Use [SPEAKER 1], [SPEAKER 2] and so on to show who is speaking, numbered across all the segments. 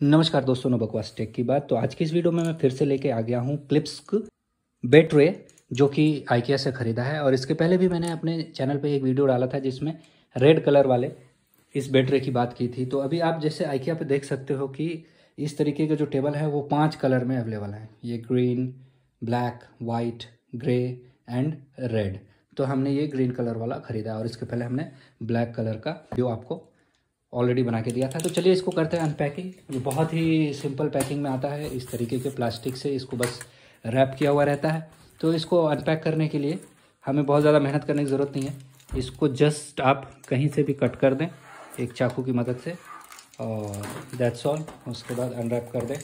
[SPEAKER 1] नमस्कार दोस्तों, नो बकवास टेक की बात। तो आज की इस वीडियो में मैं फिर से लेके आ गया हूँ क्लिप्स बेट्रे जो कि आइकिया से ख़रीदा है। और इसके पहले भी मैंने अपने चैनल पे एक वीडियो डाला था जिसमें रेड कलर वाले इस बेट्रे की बात की थी। तो अभी आप जैसे आइकिया पे देख सकते हो कि इस तरीके का जो टेबल है, वो पाँच कलर में अवेलेबल है। ये green, black white grey and red. तो हमने ये ग्रीन कलर वाला ख़रीदा और इसके पहले हमने ब्लैक कलर का जो आपको ऑलरेडी बना के दिया था। तो चलिए इसको करते हैं अनपैकिंग ये बहुत ही सिंपल पैकिंग में आता है। इस तरीके के प्लास्टिक से इसको बस रैप किया हुआ रहता है। तो इसको अनपैक करने के लिए हमें बहुत ज़्यादा मेहनत करने की ज़रूरत नहीं है। इसको जस्ट आप कहीं से भी कट कर दें, एक चाकू की मदद से। और दैट्स ऑल उसके बाद अनरैप कर दें।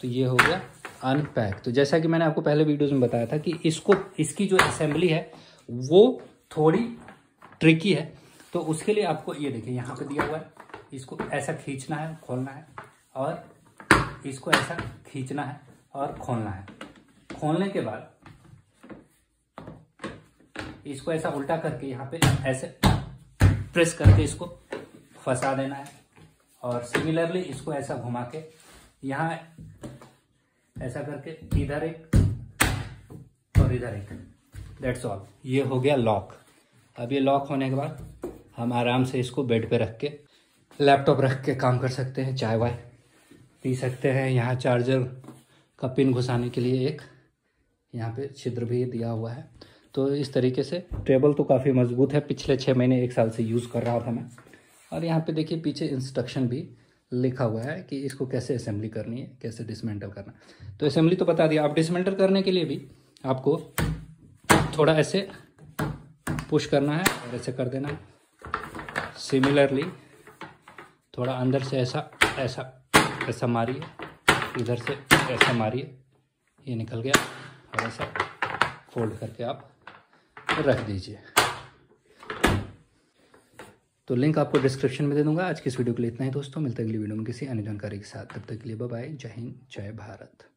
[SPEAKER 1] तो ये हो गया। अनपैक तो जैसा कि मैंने आपको पहले वीडियोज़ में बताया था कि इसको, इसकी जो असेंबली है, वो थोड़ी ट्रिकी है। तो उसके लिए आपको ये देखिए, यहाँ पे दिया हुआ है, इसको ऐसा खींचना है, खोलना है, और इसको ऐसा खींचना है और खोलना है। खोलने के बाद इसको ऐसा उल्टा करके यहाँ पे ऐसे प्रेस करके इसको फंसा देना है, और सिमिलरली इसको ऐसा घुमा के यहाँ ऐसा करके इधर एक और इधर एक। डेट्स ऑल ये हो गया लॉक अब ये लॉक होने के बाद हम आराम से इसको बेड पे रख के लैपटॉप रख के काम कर सकते हैं, चाय वाय पी सकते हैं। यहाँ चार्जर का पिन घुसाने के लिए एक यहाँ पे छिद्र भी दिया हुआ है। तो इस तरीके से टेबल तो काफ़ी मज़बूत है। पिछले छः महीने एक साल से यूज़ कर रहा था मैं। और यहाँ पे देखिए पीछे इंस्ट्रक्शन भी लिखा हुआ है कि इसको कैसे असेंबली करनी है, कैसे डिसमेंटल करना तो असेंबली तो बता दिया, आप डिसमेंटल करने के लिए भी आपको थोड़ा ऐसे पुश करना है और ऐसे कर देना। सिमिलरली थोड़ा अंदर से ऐसा ऐसा ऐसा मारिए, इधर से ऐसा मारिए, ये निकल गया। और ऐसा फोल्ड करके आप रख दीजिए। तो लिंक आपको डिस्क्रिप्शन में दे दूँगा। आज की इस वीडियो के लिए इतना ही दोस्तों। मिलते अगली वीडियो में किसी अन्य जानकारी के साथ। तब तक के लिए बाय जय हिंद, जय भारत।